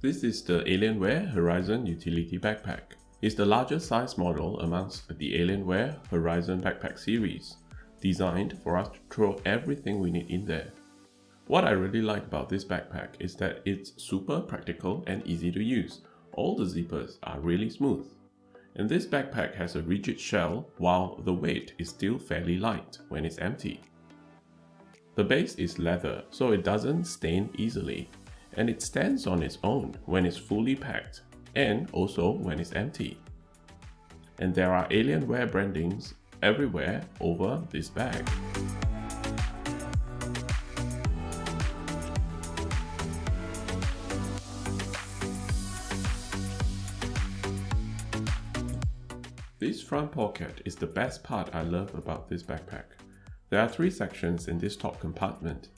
This is the Alienware Horizon Utility Backpack. It's the largest size model amongst the Alienware Horizon Backpack series, designed for us to throw everything we need in there. What I really like about this backpack is that it's super practical and easy to use. All the zippers are really smooth. And this backpack has a rigid shell while the weight is still fairly light when it's empty. The base is leather so it doesn't stain easily and it stands on its own when it's fully packed and also when it's empty. And there are Alienware brandings everywhere over this bag. This front pocket is the best part I love about this backpack. There are three sections in this top compartment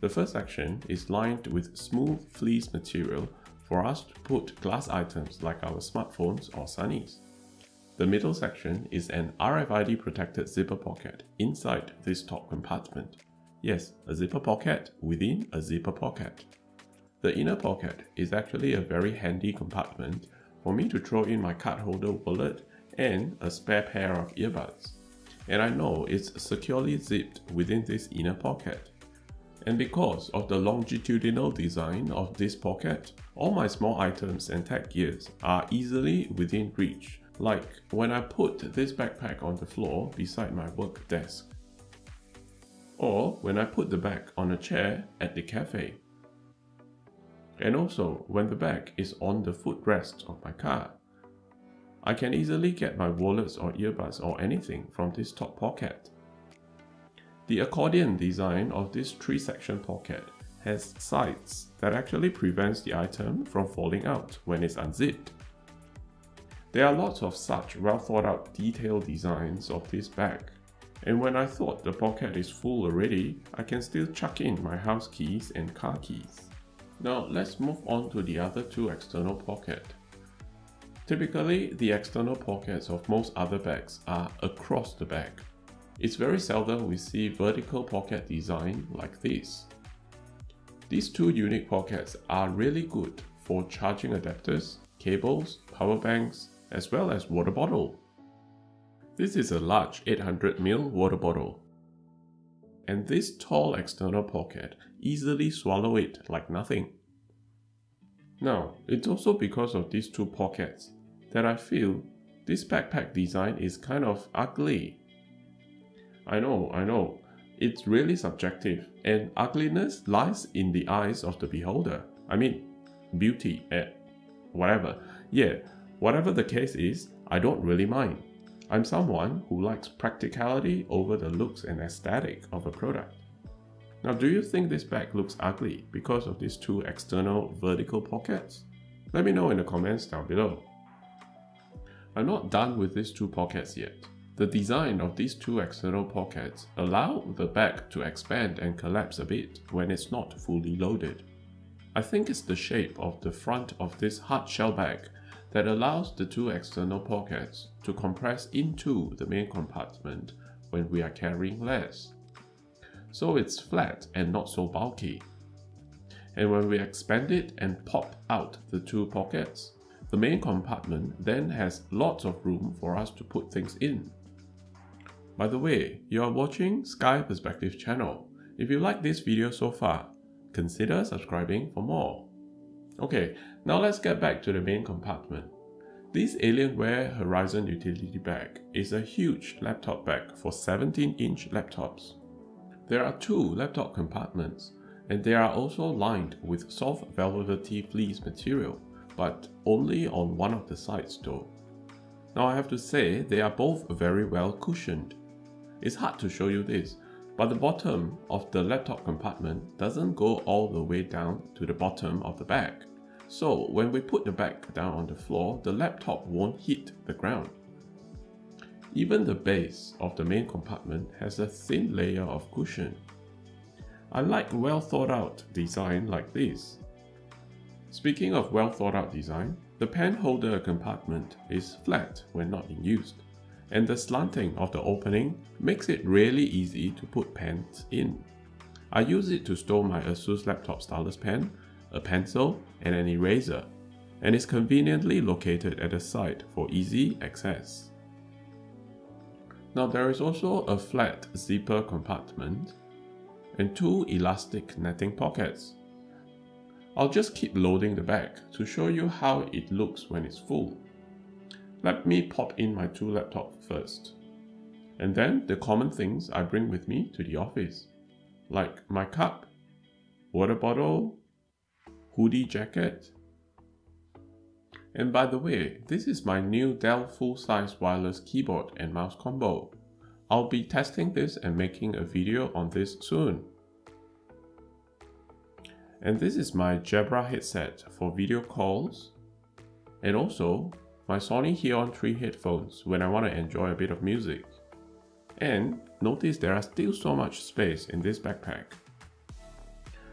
the first section is lined with smooth fleece material for us to put glass items like our smartphones or sunnies. The middle section is an RFID protected zipper pocket inside this top compartment. Yes, a zipper pocket within a zipper pocket. The inner pocket is actually a very handy compartment for me to throw in my card holder wallet and a spare pair of earbuds. And I know it's securely zipped within this inner pocket. And because of the longitudinal design of this pocket, all my small items and tech gears are easily within reach, like when I put this backpack on the floor beside my work desk. Or when I put the bag on a chair at the cafe. And also when the bag is on the footrest of my car. I can easily get my wallets or earbuds or anything from this top pocket. The accordion design of this three-section pocket has sides that actually prevents the item from falling out when it's unzipped. There are lots of such well thought out detailed designs of this bag, and when I thought the pocket is full already, I can still chuck in my house keys and car keys. Now let's move on to the other two external pockets. Typically, the external pockets of most other bags are across the bag, it's very seldom we see vertical pocket design like this. These two unique pockets are really good for charging adapters, cables, power banks, as well as water bottle. This is a large 800ml water bottle. And this tall external pocket easily swallow it like nothing. Now, it's also because of these two pockets that I feel this backpack design is kind of ugly I know, I know. It's really subjective, and ugliness lies in the eyes of the beholder. I mean, beauty, eh, whatever. Yeah, whatever the case is, I don't really mind. I'm someone who likes practicality over the looks and aesthetic of a product. Now, do you think this bag looks ugly because of these two external vertical pockets? Let me know in the comments down below. I'm not done with these two pockets yet. The design of these two external pockets allow the bag to expand and collapse a bit when it's not fully loaded. I think it's the shape of the front of this hard shell bag that allows the two external pockets to compress into the main compartment when we are carrying less. So it's flat and not so bulky. And when we expand it and pop out the two pockets, the main compartment then has lots of room for us to put things in. By the way, you are watching Sky Perspective channel. If you like this video so far, consider subscribing for more. Okay, now let's get back to the main compartment. This Alienware Horizon utility bag is a huge laptop bag for 17-inch laptops. There are two laptop compartments, and they are also lined with soft velvety fleece material, but only on one of the sides though. Now I have to say they are both very well cushioned. It's hard to show you this, but the bottom of the laptop compartment doesn't go all the way down to the bottom of the bag. So when we put the bag down on the floor, the laptop won't hit the ground. Even the base of the main compartment has a thin layer of cushion. I like well thought out design like this. Speaking of well thought out design, the pen holder compartment is flat when not in use and the slanting of the opening makes it really easy to put pens in. I use it to store my ASUS laptop stylus pen, a pencil, and an eraser, and is conveniently located at the side for easy access. Now there is also a flat zipper compartment and two elastic netting pockets. I'll just keep loading the bag to show you how it looks when it's full. Let me pop in my two laptops first. And then the common things I bring with me to the office, like my cup, water bottle, hoodie jacket. And by the way, this is my new Dell full-size wireless keyboard and mouse combo. I'll be testing this and making a video on this soon. And this is my Jabra headset for video calls and also my Sony h.ear on 3 headphones when I want to enjoy a bit of music. And notice there are still so much space in this backpack.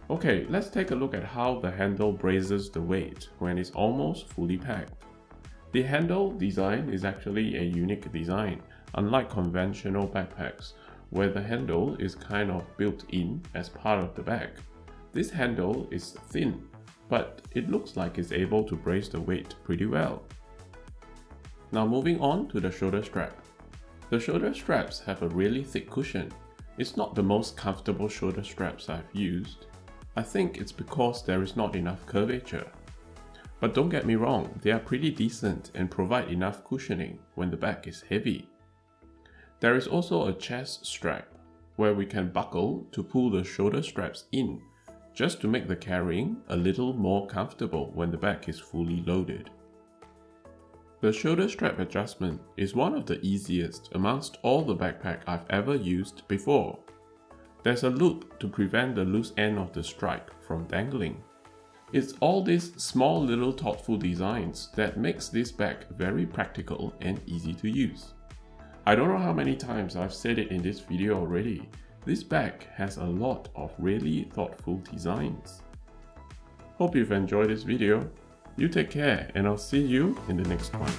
Okay, let's take a look at how the handle braces the weight when it's almost fully packed. The handle design is actually a unique design, unlike conventional backpacks, where the handle is kind of built in as part of the bag. This handle is thin, but it looks like it's able to brace the weight pretty well. Now moving on to the shoulder strap. The shoulder straps have a really thick cushion. It's not the most comfortable shoulder straps I've used. I think it's because there is not enough curvature. But don't get me wrong, they are pretty decent and provide enough cushioning when the bag is heavy. There is also a chest strap, where we can buckle to pull the shoulder straps in, just to make the carrying a little more comfortable when the bag is fully loaded. The shoulder strap adjustment is one of the easiest amongst all the backpack I've ever used before. There's a loop to prevent the loose end of the strap from dangling. It's all these small little thoughtful designs that makes this bag very practical and easy to use. I don't know how many times I've said it in this video already, this bag has a lot of really thoughtful designs. Hope you've enjoyed this video. You take care and I'll see you in the next one.